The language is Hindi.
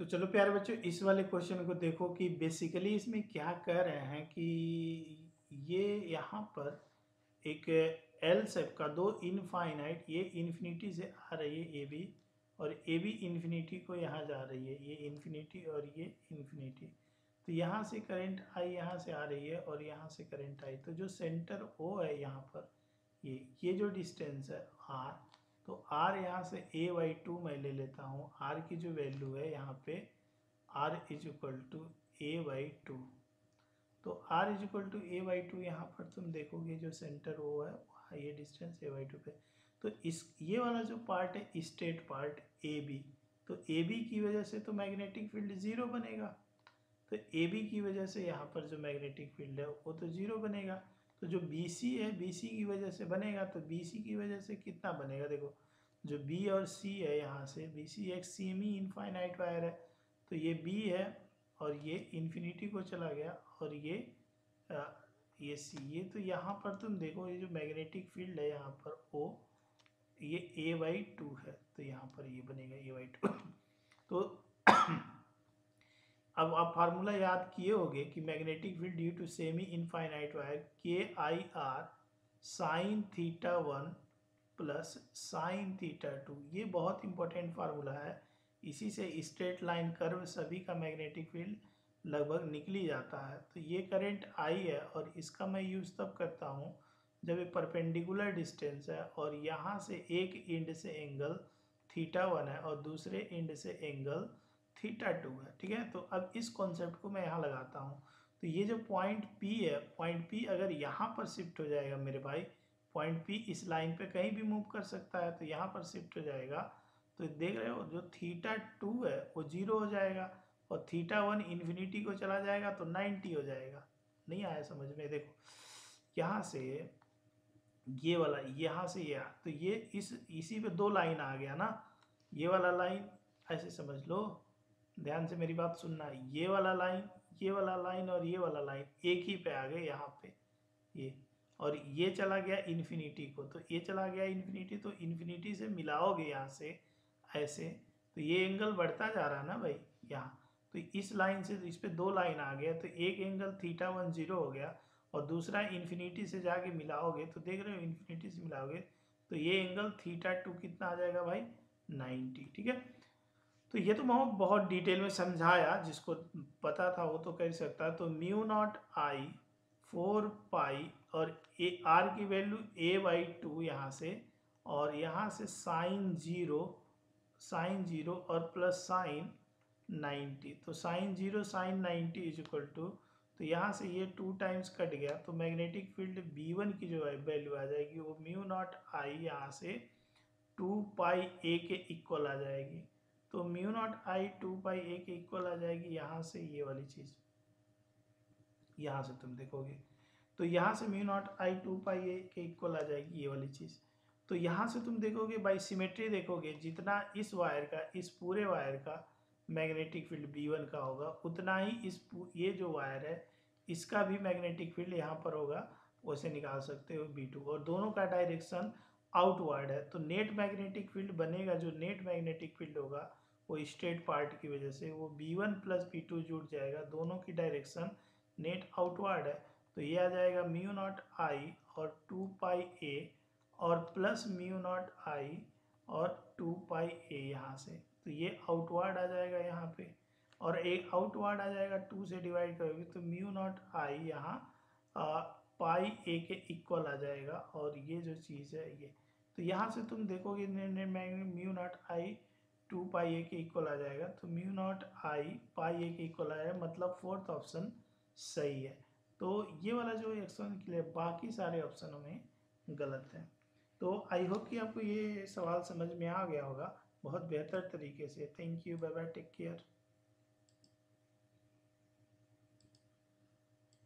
तो चलो प्यारे बच्चों, इस वाले क्वेश्चन को देखो कि बेसिकली इसमें क्या कह रहे हैं कि ये यहाँ पर एक एल सेप का दो इनफाइनाइट ये इन्फिनिटी से आ रही है ए बी और ए बी इन्फिनिटी को यहाँ जा रही है, ये इन्फिनिटी और ये इन्फिनिटी तो यहाँ से करंट आई यहाँ से आ रही है और यहाँ से करंट आई तो जो सेंटर ओ है यहाँ पर, ये ये जो डिस्टेंस है आर तो आर यहाँ से ए बाई टू मैं ले लेता हूँ। आर की जो वैल्यू है यहाँ पे R is equal to A by two तो R is equal to A by two यहाँ पर तुम देखोगे जो सेंटर वो है वहाँ ये डिस्टेंस ए बाई टू पे। तो इस, ये वाला जो पार्ट है स्टेट पार्ट ए बी तो ए बी की वजह से तो मैग्नेटिक फ़ील्ड ज़ीरो बनेगा। तो ए बी की वजह से यहाँ पर जो मैग्नेटिक फ़ील्ड है, वो तो ज़ीरो बनेगा। तो जो बी सी है बी सी की वजह से बनेगा तो बी सी की वजह से कितना बनेगा? देखो जो बी और सी है यहाँ से बी सी एक सेमी इनफाइनाइट वायर है तो ये बी है और ये इन्फिनिटी को चला गया और ये आ, ये सी ये तो यहाँ पर तुम देखो ये जो मैग्नेटिक फ़ील्ड है यहाँ पर ओ ये ए वाई टू है तो यहाँ पर ये बनेगा ए वाई टू तो अब आप फार्मूला याद किए होंगे कि magnetic field due to semi infinite wire के I R sine theta one plus sine theta two ये बहुत इंपॉर्टेंट फार्मूला है। इसी से स्ट्रेट लाइन कर्व सभी का मैग्नेटिक फ़ील्ड लगभग निकली जाता है। तो ये करंट आई है और इसका मैं यूज़ तब करता हूँ जब ये परपेंडिकुलर डिस्टेंस है और यहाँ से एक इंड से एंगल थीटा वन है और दूसरे इंड से एंगल थीटा टू है, ठीक है? तो अब इस कॉन्सेप्ट को मैं यहाँ लगाता हूँ। तो ये जो पॉइंट पी है पॉइंट पी अगर यहाँ पर शिफ्ट हो जाएगा मेरे भाई पॉइंट पी इस लाइन पे कहीं भी मूव कर सकता है तो यहाँ पर शिफ्ट हो जाएगा। तो देख रहे हो, जो थीटा टू है, वो ज़ीरो हो जाएगा और थीटा वन इन्फिनिटी को चला जाएगा तो नाइन्टी हो जाएगा। नहीं आया समझ में? देखो, यहाँ से ये वाला, यहाँ से ये तो ये इस, इसी पे दो लाइन आ गया ना? ये वाला लाइन ऐसे समझ लो। ध्यान से मेरी बात सुनना। ये वाला लाइन ये वाला लाइन और ये वाला लाइन एक ही पे आ गए यहाँ पे। ये, और ये चला गया इन्फिनिटी को। तो ये चला गया इन्फिनिटी तो इन्फिनिटी से मिलाओगे यहाँ से ऐसे तो ये एंगल बढ़ता जा रहा है ना भाई यहाँ। तो इस लाइन से इस पर दो लाइन आ गया तो एक एंगल थीटा वन ज़ीरो हो गया और दूसरा इन्फिनिटी से जाके मिलाओगे तो देख रहे हो इन्फिनिटी से मिलाओगे तो ये एंगल थीटा टू कितना आ जाएगा भाई? नाइन्टी ठीक है? तो ये तो बहुत बहुत डिटेल में समझाया, जिसको पता था वो तो कर सकता तो mu naught I four pi और ए आर की वैल्यू ए बाई टू यहाँ से, और यहाँ से साइन ज़ीरो साइन ज़ीरो और प्लस साइन नाइन्टी तो sine zero sine ninety is equal to तो यहाँ से ये टू टाइम्स कट गया तो मैग्नेटिक फ़ील्ड बी वन की जो है वैल्यू आ जाएगी, वो म्यू नॉट आई यहाँ से टू पाई ए के इक्वल आ जाएगी। तो mu naught I two pi A के इक्वल आ जाएगी यहाँ से ये वाली चीज़। यहाँ से तुम देखोगे। तो यहाँ से mu naught I two pi A के इक्वल आ जाएगी ये वाली चीज़। तो यहाँ से तुम देखोगे बाई सिमेट्री देखोगे, जितना इस वायर का, इस पूरे वायर का मैग्नेटिक फ़ील्ड बी वन का होगा, उतना ही इस ये जो वायर है, इसका भी मैग्नेटिक फ़ील्ड यहाँ पर होगा, वैसे निकाल सकते हो बी टू और दोनों का डायरेक्शन आउटवर्ड है तो नेट मैग्नेटिक फ़ील्ड बनेगा, जो नेट मैग्नेटिक फ़ील्ड होगा, वो स्ट्रेट पार्ट की वजह से वो B one plus B two जुड़ जाएगा, दोनों की डायरेक्शन नेट आउटवर्ड है तो ये आ जाएगा म्यू नॉट आई और टू पाई ए और प्लस म्यू नॉट आई और टू पाई ए यहाँ से तो ये आउटवर्ड आ जाएगा यहाँ पे, और एक आउटवर्ड आ जाएगा टू से डिवाइड करोगे तो म्यू नॉट आई यहाँ पाई ए के इक्वल आ जाएगा, और ये जो चीज़ है, ये तो यहाँ से तुम देखोगे mu naught I two pi A के इक्वल आ जाएगा। तो म्यू नॉट आई पाई ए के इक्वल आएगा मतलब फोर्थ ऑप्शन सही है। तो ये वाला जो एक्शन क्लियर बाकी सारे ऑप्शनों में गलत है। तो आई होप कि आपको ये सवाल समझ में आ गया होगा। बहुत बेहतर तरीके से। Thank you. Bye bye take care.